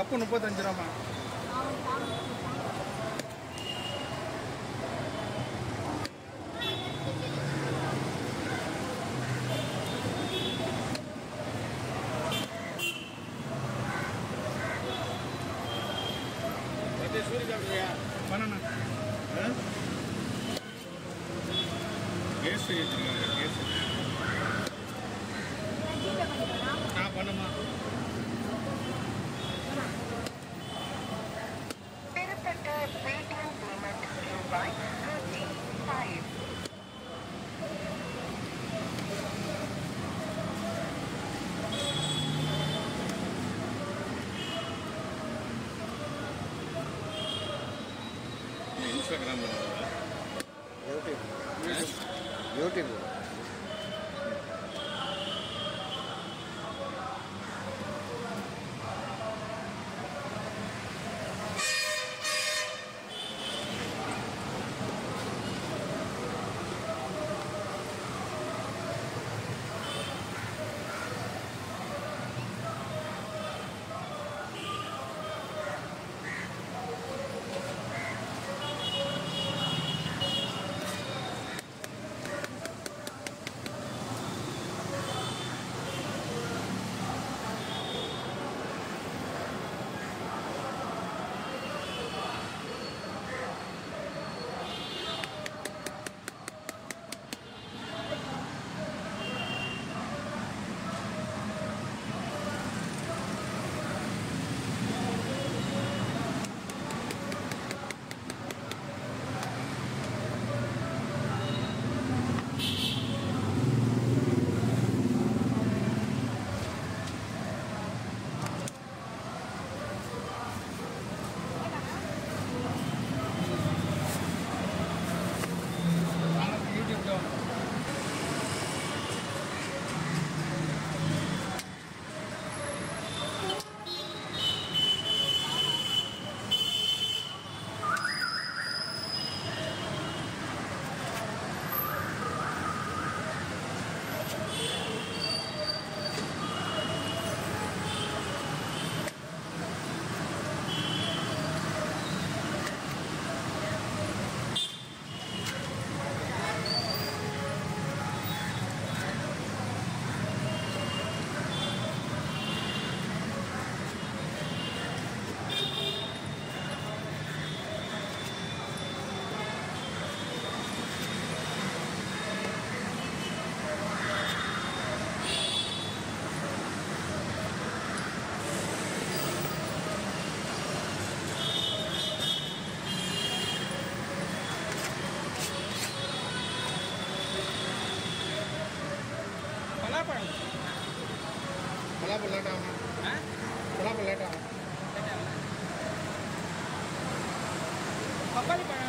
Cup முப்பத்தஞ்சு ரூபாம்மா. பண்ணண்ணா கேஸ் வச்சுருக்காங்க. Instagram YouTube YouTube Kepala pun lada, kepala pun lada, kepala pun lada. Kepala pun